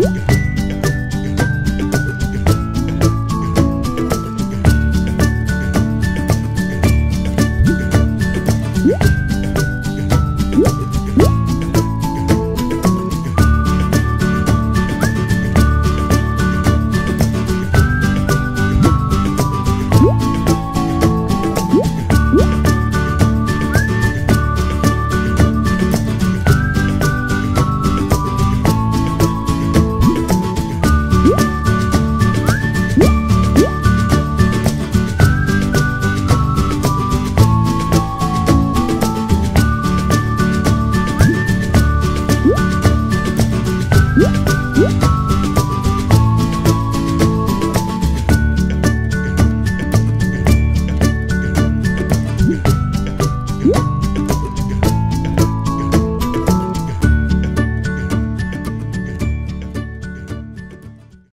Thank. 음?